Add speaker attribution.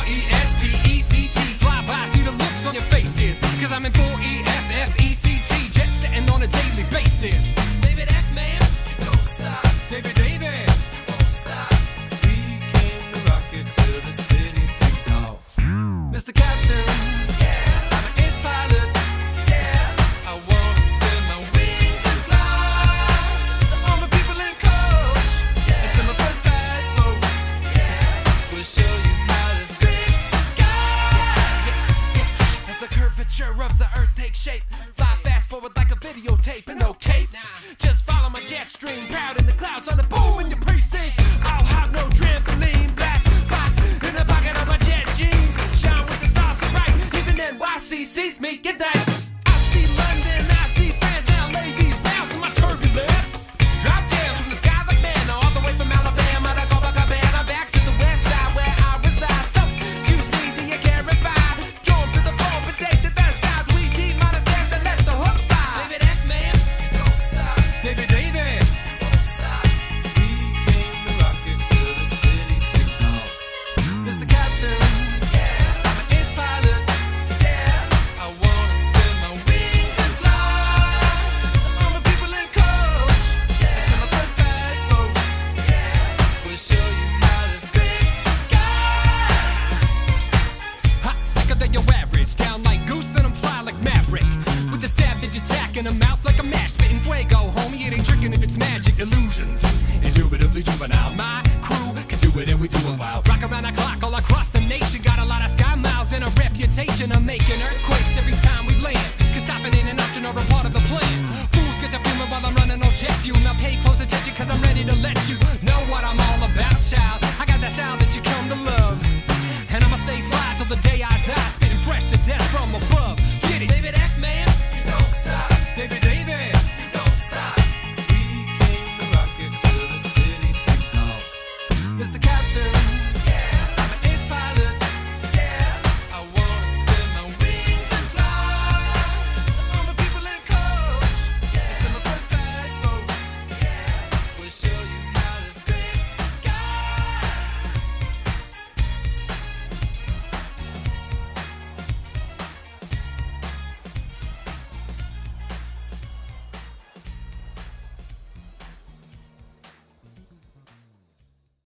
Speaker 1: R-E-S-P-E-C-T Fly by, see the looks on your faces. Cause I'm in 4
Speaker 2: picture of the earth takes shape. Fly fast forward like a videotape.
Speaker 1: we do it wild. Rock around the clock, all across the nation. Got a lot of sky miles and a reputation of making earthquakes every time we land. Cause stopping ain't an option or a part of the plan. Fools get to fuming while I'm running on jet fuel. Now pay close attention cause I'm ready to let you know what I'm all about, child. I got that sound that you come to love. And I'ma stay fly till the day I die.